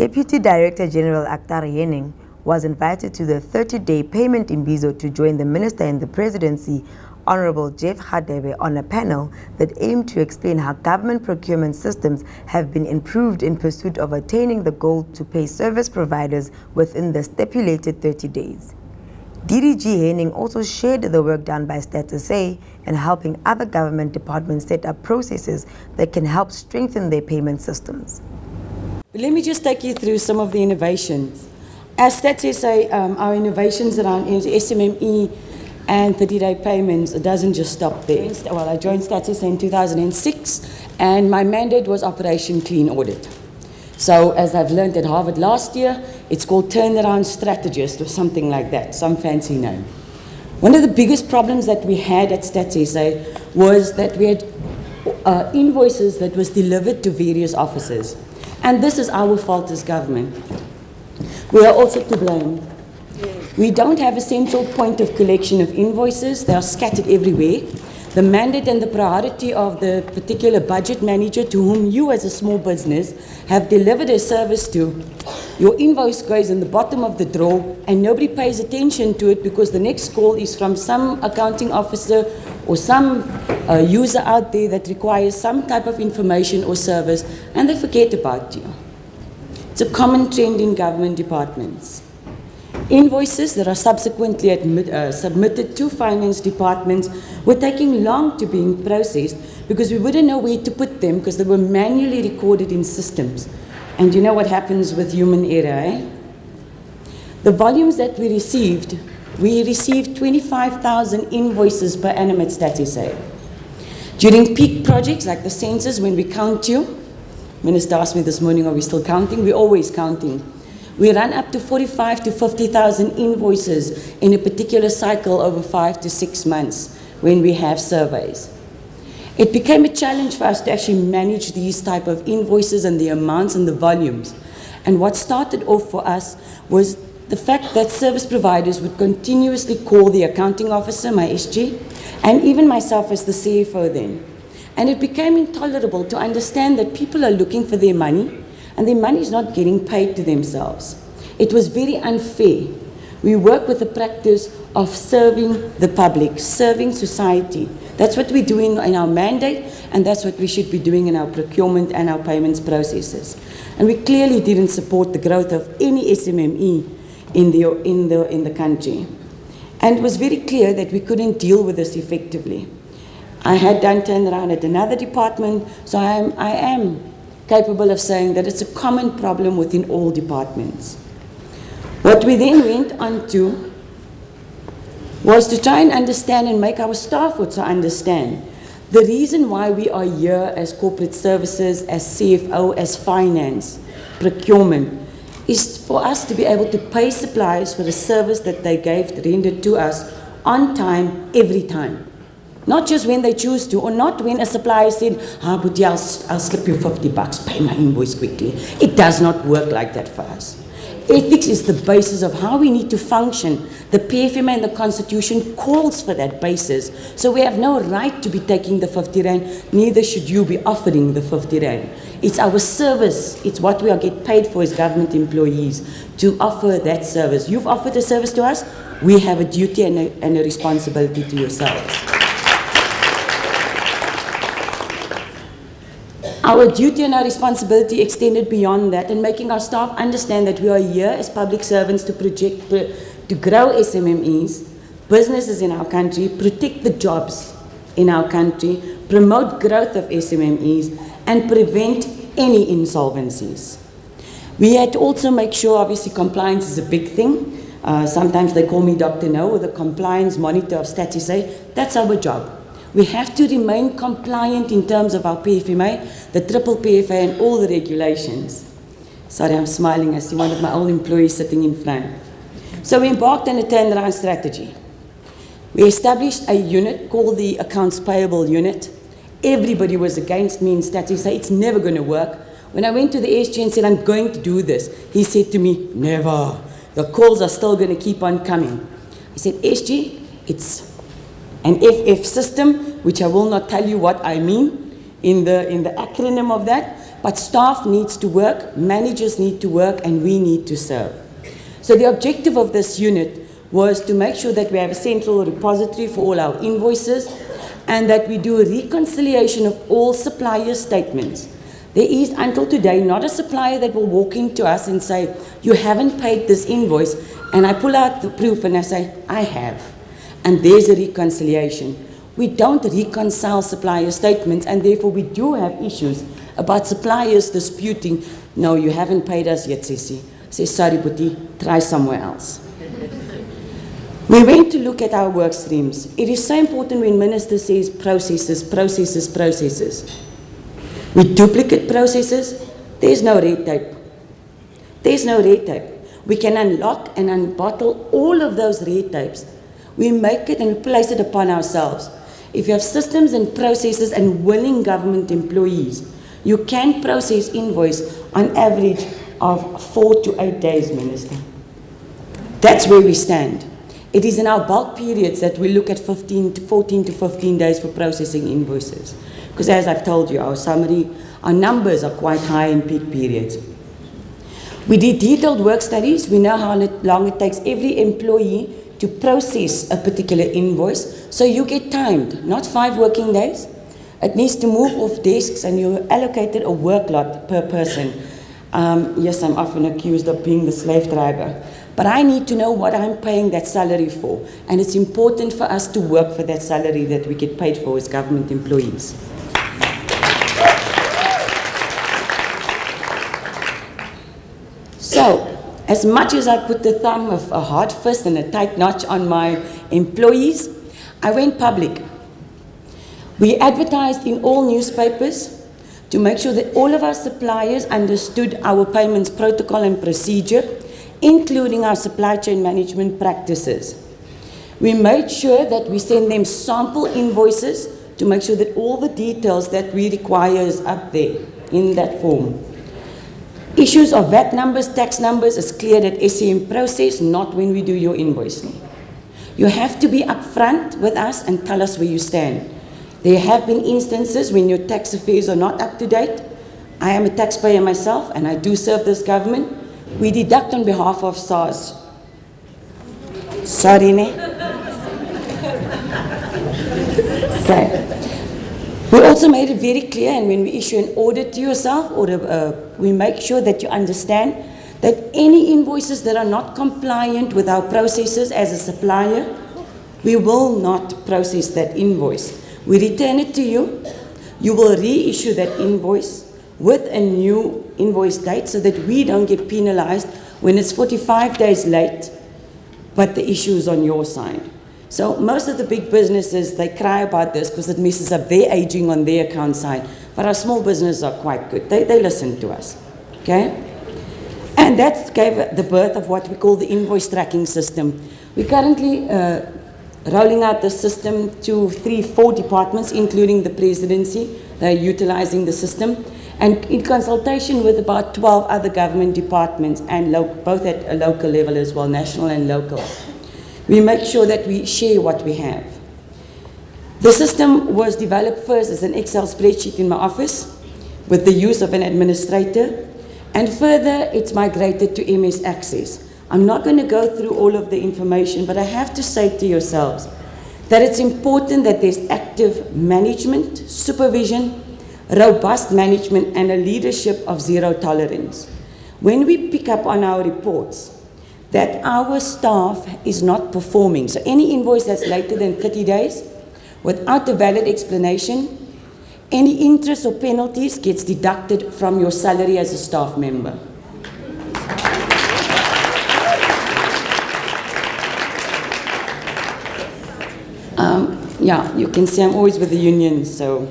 Deputy Director General Akhtari Henning was invited to the 30-day payment imbizo to join the Minister in the Presidency, Honorable Jeff Radebe, on a panel that aimed to explain how government procurement systems have been improved in pursuit of attaining the goal to pay service providers within the stipulated 30 days. DDG Henning also shared the work done by StatsSA in helping other government departments set up processes that can help strengthen their payment systems. But let me just take you through some of the innovations. As StatsSA, um, our innovations around SMME and 30-day payments, it doesn't just stop there. Well, I joined StatsSA in 2006, and my mandate was Operation Clean Audit. So as I've learned at Harvard last year, it's called turnaround strategist or something like that, some fancy name. One of the biggest problems that we had at StatsSA was that we had uh, invoices that was delivered to various offices. And this is our fault as government. We are also to blame. We don't have a central point of collection of invoices. They are scattered everywhere. The mandate and the priority of the particular budget manager to whom you as a small business have delivered a service to, your invoice goes in the bottom of the drawer and nobody pays attention to it because the next call is from some accounting officer or some uh, user out there that requires some type of information or service and they forget about you. It's a common trend in government departments. Invoices that are subsequently admit, uh, submitted to finance departments were taking long to being processed because we wouldn't know where to put them because they were manually recorded in systems. And you know what happens with human error, eh? The volumes that we received we received 25,000 invoices per annum at StatsSA. During peak projects like the census, when we count you, Minister asked me this morning, are we still counting? We're always counting. We run up to 45 to 50,000 invoices in a particular cycle over five to six months when we have surveys. It became a challenge for us to actually manage these type of invoices and the amounts and the volumes. And what started off for us was the fact that service providers would continuously call the accounting officer, my SG, and even myself as the CFO then. And it became intolerable to understand that people are looking for their money and their money is not getting paid to themselves. It was very unfair. We work with the practice of serving the public, serving society. That's what we're doing in our mandate, and that's what we should be doing in our procurement and our payments processes. And we clearly didn't support the growth of any SMME in the, in the, in the country. And it was very clear that we couldn't deal with this effectively. I had done turnaround at another department, so I am, I am capable of saying that it's a common problem within all departments. What we then went on to was to try and understand and make our staff also understand the reason why we are here as corporate services, as CFO, as finance, procurement, is for us to be able to pay suppliers for the service that they gave, rendered to us on time, every time. Not just when they choose to, or not when a supplier said, ah, but yeah, I'll, I'll slip you 50 bucks, pay my invoice quickly. It does not work like that for us. Ethics is the basis of how we need to function. The PFMA and the Constitution calls for that basis. So we have no right to be taking the 50 Rand, neither should you be offering the 50 Rand. It's our service, it's what we are get paid for as government employees to offer that service. You've offered a service to us, we have a duty and a, and a responsibility to yourselves. Our duty and our responsibility extended beyond that and making our staff understand that we are here as public servants to project, to grow SMMEs, businesses in our country, protect the jobs in our country, promote growth of SMMEs, and prevent any insolvencies. We had to also make sure, obviously, compliance is a big thing. Uh, sometimes they call me Dr. No, or the compliance monitor of StatsSA. That's our job. We have to remain compliant in terms of our PFMA, the triple PFA and all the regulations. Sorry, I'm smiling. I see one of my old employees sitting in front. So we embarked on a turnaround strategy. We established a unit called the Accounts Payable Unit. Everybody was against me in StatsSA. It's never going to work. When I went to the SG and said, I'm going to do this, he said to me, never. The calls are still going to keep on coming. I said, SG, it's an FF system, which I will not tell you what I mean in the, in the acronym of that, but staff needs to work, managers need to work, and we need to serve. So the objective of this unit was to make sure that we have a central repository for all our invoices and that we do a reconciliation of all supplier statements. There is, until today, not a supplier that will walk into us and say, you haven't paid this invoice, and I pull out the proof and I say, I have. And there's a reconciliation. We don't reconcile supplier statements, and therefore we do have issues about suppliers disputing, no, you haven't paid us yet, Sissy. Say, sorry, Buti, try somewhere else. We went to look at our work streams. It is so important when minister says processes, processes, processes. We duplicate processes, there's no red tape. There's no red tape. We can unlock and unbottle all of those red tapes. We make it and place it upon ourselves. If you have systems and processes and willing government employees, you can process invoice on average of four to eight days, Minister. That's where we stand. It is in our bulk periods that we look at 15 to 14 to 15 days for processing invoices. Because as I've told you, our summary, our numbers are quite high in peak periods. We did detailed work studies. We know how long it takes every employee to process a particular invoice. So you get timed, not five working days. It needs to move off desks and you're allocated a workload per person. Um, yes, I'm often accused of being the slave driver. But I need to know what I'm paying that salary for. And it's important for us to work for that salary that we get paid for as government employees. As much as I put the thumb of a hard fist and a tight notch on my employees, I went public. We advertised in all newspapers to make sure that all of our suppliers understood our payments protocol and procedure including our supply chain management practices. We made sure that we send them sample invoices to make sure that all the details that we require is up there in that form. Issues of VAT numbers, tax numbers is cleared at SCM process, not when we do your invoicing. You have to be upfront with us and tell us where you stand. There have been instances when your tax affairs are not up to date. I am a taxpayer myself and I do serve this government we deduct on behalf of SARS. Sorry, ne? Okay. Also made it very clear, and when we issue an order to yourself, or uh, we make sure that you understand that any invoices that are not compliant with our processes as a supplier, we will not process that invoice. We return it to you. You will reissue that invoice with a new invoice date so that we don't get penalized when it's 45 days late, but the issue is on your side. So most of the big businesses, they cry about this because it messes up their aging on their account side. But our small businesses are quite good. They, they listen to us, okay? And that gave the birth of what we call the invoice tracking system. We're currently uh, rolling out the system to three, four departments, including the presidency. They're utilizing the system and in consultation with about 12 other government departments and both at a local level as well, national and local. We make sure that we share what we have. The system was developed first as an Excel spreadsheet in my office with the use of an administrator, and further it's migrated to MS Access. I'm not going to go through all of the information, but I have to say to yourselves that it's important that there's active management, supervision, robust management, and a leadership of zero tolerance. When we pick up on our reports that our staff is not performing, so any invoice that's later than 30 days, without a valid explanation, any interest or penalties gets deducted from your salary as a staff member. Um, yeah, you can see I'm always with the union, so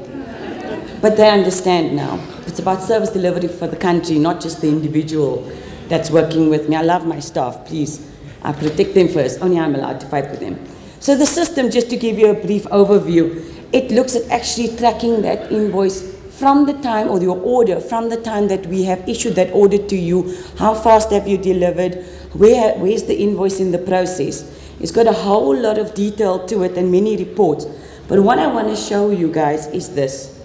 but they understand now. It's about service delivery for the country, not just the individual that's working with me. I love my staff, please. I protect them first. Only I'm allowed to fight with them. So the system, just to give you a brief overview, it looks at actually tracking that invoice from the time, or your order, from the time that we have issued that order to you, how fast have you delivered, where, where's the invoice in the process. It's got a whole lot of detail to it and many reports. But what I want to show you guys is this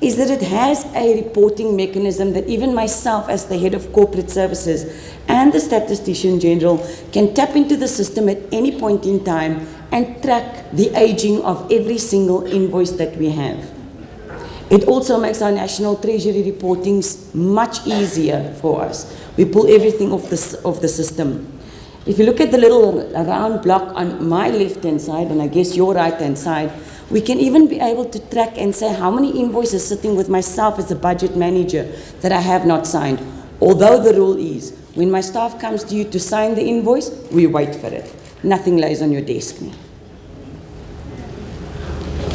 is that it has a reporting mechanism that even myself as the head of corporate services and the statistician general can tap into the system at any point in time and track the aging of every single invoice that we have. It also makes our national treasury reporting much easier for us. We pull everything off the, off the system. If you look at the little round block on my left-hand side, and I guess your right-hand side, we can even be able to track and say how many invoices sitting with myself as a budget manager that I have not signed. Although the rule is, when my staff comes to you to sign the invoice, we wait for it. Nothing lays on your desk.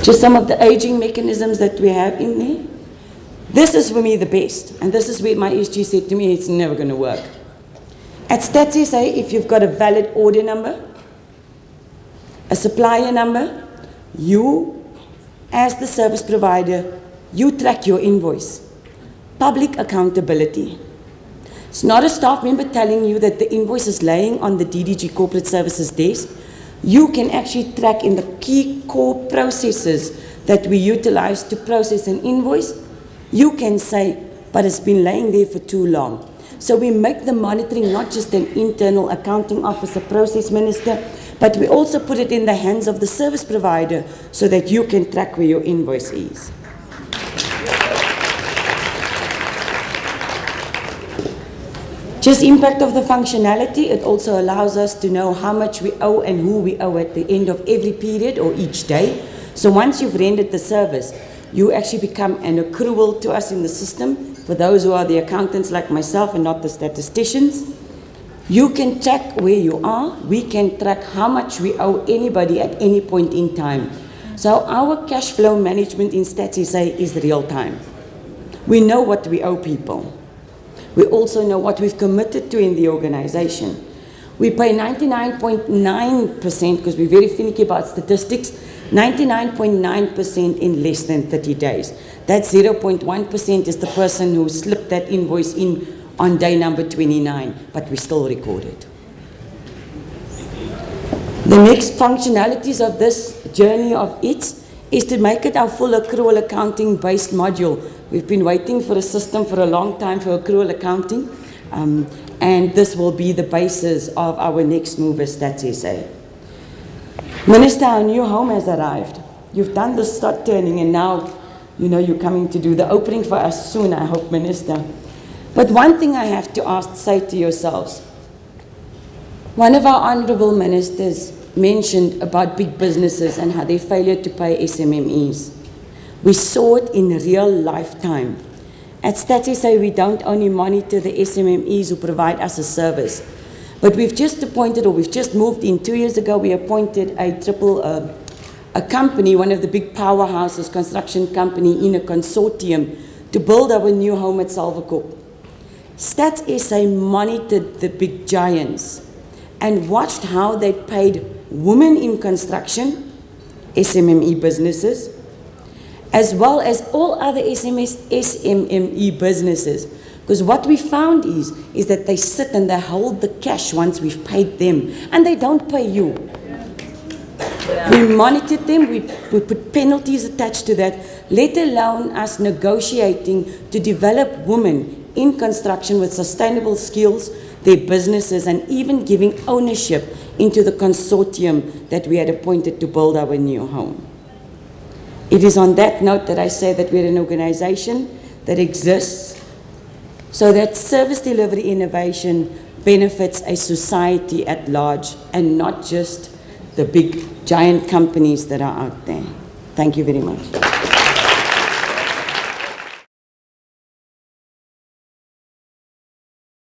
Just some of the aging mechanisms that we have in there. This is for me the best, and this is where my SG said to me, it's never going to work. At Stats SA, if you've got a valid order number, a supplier number, you, as the service provider, you track your invoice. Public accountability. It's not a staff member telling you that the invoice is laying on the DDG corporate services desk. You can actually track in the key core processes that we utilize to process an invoice. You can say, but it's been laying there for too long. So we make the monitoring not just an internal accounting officer, process minister, but we also put it in the hands of the service provider so that you can track where your invoice is. Just impact of the functionality, it also allows us to know how much we owe and who we owe at the end of every period or each day. So once you've rendered the service, you actually become an accrual to us in the system for those who are the accountants like myself and not the statisticians. You can track where you are. We can track how much we owe anybody at any point in time. So our cash flow management in Stats SA is real time. We know what we owe people. We also know what we've committed to in the organization. We pay 99.9% because we're very finicky about statistics, 99.9% in less than 30 days. That 0.1% is the person who slipped that invoice in on day number 29, but we still record it. The next functionalities of this journey of it is to make it our full accrual accounting based module. We've been waiting for a system for a long time for accrual accounting, um, and this will be the basis of our next move as Stats SA. Minister, our new home has arrived. You've done the start turning, and now, you know, you're coming to do the opening for us soon, I hope, Minister. But one thing I have to ask, say to yourselves, one of our honourable ministers mentioned about big businesses and how they failure to pay SMMEs. We saw it in real lifetime. At Stats SA, we don't only monitor the SMMEs who provide us a service, but we've just appointed, or we've just moved in, two years ago, we appointed a triple, uh, a company, one of the big powerhouses, construction company, in a consortium to build our new home at Salvokop. Stats SA monitored the big giants and watched how they paid women in construction, SMME businesses, as well as all other SMS, SMME businesses. Because what we found is, is that they sit and they hold the cash once we've paid them, and they don't pay you. Yeah. We monitored them, we, we put penalties attached to that, let alone us negotiating to develop women in construction with sustainable skills, their businesses, and even giving ownership into the consortium that we had appointed to build our new home. It is on that note that I say that we're an organization that exists so that service delivery innovation benefits a society at large and not just the big giant companies that are out there. Thank you very much.